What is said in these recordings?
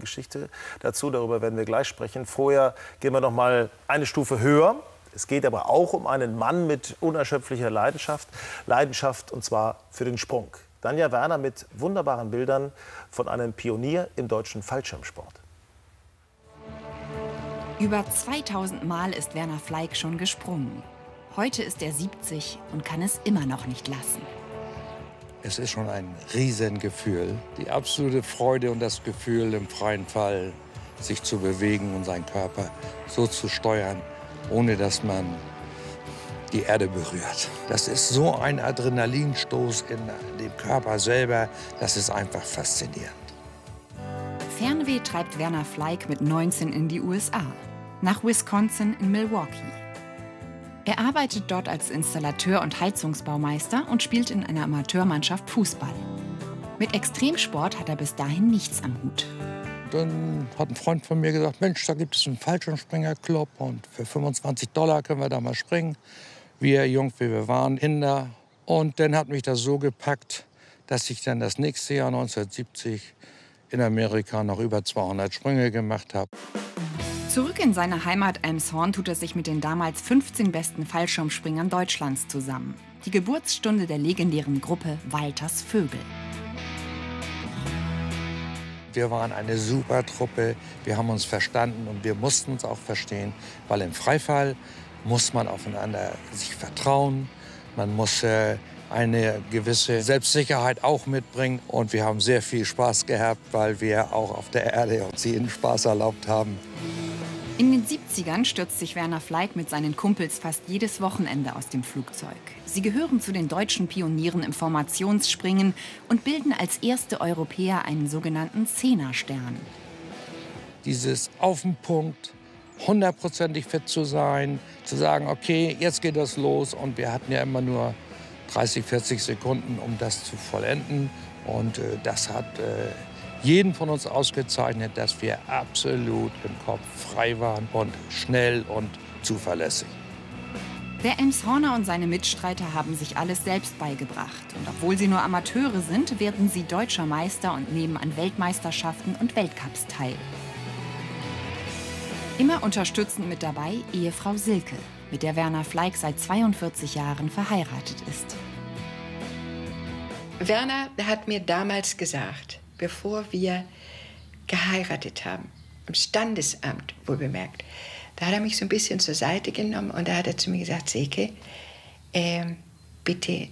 Geschichte dazu, darüber werden wir gleich sprechen. Vorher gehen wir noch mal eine Stufe höher. Es geht aber auch um einen Mann mit unerschöpflicher Leidenschaft, Leidenschaft und zwar für den Sprung. Danja Werner mit wunderbaren Bildern von einem Pionier im deutschen Fallschirmsport. Über 2000 Mal ist Werner Fleig schon gesprungen. Heute ist er 70 und kann es immer noch nicht lassen. Es ist schon ein Riesengefühl. Die absolute Freude und das Gefühl, im freien Fall sich zu bewegen und seinen Körper so zu steuern, ohne dass man die Erde berührt. Das ist so ein Adrenalinstoß in dem Körper selber, das ist einfach faszinierend. Fernweh treibt Werner Fleig mit 19 in die USA, nach Wisconsin in Milwaukee. Er arbeitet dort als Installateur und Heizungsbaumeister und spielt in einer Amateurmannschaft Fußball. Mit Extremsport hat er bis dahin nichts am Hut. Dann hat ein Freund von mir gesagt, Mensch, da gibt es einen Fallschirmspringerclub und für 25 Dollar können wir da mal springen. Wir, jung wie wir waren, Kinder. Und dann hat mich das so gepackt, dass ich dann das nächste Jahr 1970 in Amerika noch über 200 Sprünge gemacht habe. Zurück in seine Heimat Elmshorn tut er sich mit den damals 15 besten Fallschirmspringern Deutschlands zusammen. Die Geburtsstunde der legendären Gruppe Walters Vögel. Wir waren eine super Truppe, wir haben uns verstanden und wir mussten uns auch verstehen, weil im Freifall muss man aufeinander sich vertrauen, man muss äh, eine gewisse Selbstsicherheit auch mitbringen und wir haben sehr viel Spaß gehabt, weil wir auch auf der Erde uns jeden Spaß erlaubt haben. In den 70ern stürzt sich Werner Fleig mit seinen Kumpels fast jedes Wochenende aus dem Flugzeug. Sie gehören zu den deutschen Pionieren im Formationsspringen und bilden als erste Europäer einen sogenannten Zehnerstern. Dieses auf den Punkt, hundertprozentig fit zu sein, zu sagen, okay, jetzt geht das los. Und wir hatten ja immer nur 30, 40 Sekunden, um das zu vollenden. Und äh, das hat äh, jeden von uns ausgezeichnet, dass wir absolut im Kopf frei waren und schnell und zuverlässig. Der Emshorner und seine Mitstreiter haben sich alles selbst beigebracht. Und obwohl sie nur Amateure sind, werden sie deutscher Meister und nehmen an Weltmeisterschaften und Weltcups teil. Immer unterstützend mit dabei Ehefrau Silke, mit der Werner Fleig seit 42 Jahren verheiratet ist. Werner hat mir damals gesagt, bevor wir geheiratet haben, im Standesamt wohl bemerkt, da hat er mich so ein bisschen zur Seite genommen und da hat er zu mir gesagt, Seke, äh, bitte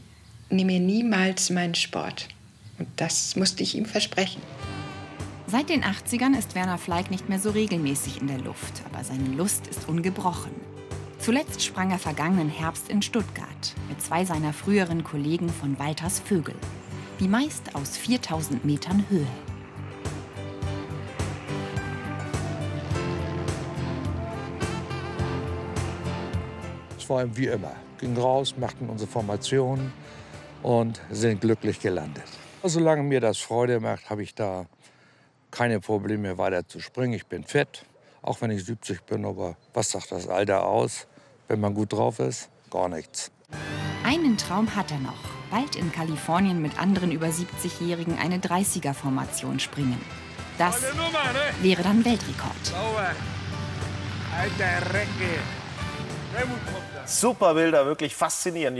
nimm mir niemals meinen Sport. Und das musste ich ihm versprechen. Seit den 80ern ist Werner Fleig nicht mehr so regelmäßig in der Luft, aber seine Lust ist ungebrochen. Zuletzt sprang er vergangenen Herbst in Stuttgart mit zwei seiner früheren Kollegen von Walters Vögel wie meist aus 4000 Metern Höhe. Es war wie immer. Gingen raus, machten unsere Formation und sind glücklich gelandet. Solange mir das Freude macht, habe ich da keine Probleme weiter zu springen. Ich bin fit, auch wenn ich 70 bin, aber was sagt das Alter aus, wenn man gut drauf ist? Gar nichts. Einen Traum hat er noch bald in Kalifornien mit anderen über 70-Jährigen eine 30er-Formation springen. Das ne? wäre dann Weltrekord. Super Bilder, wirklich faszinierend.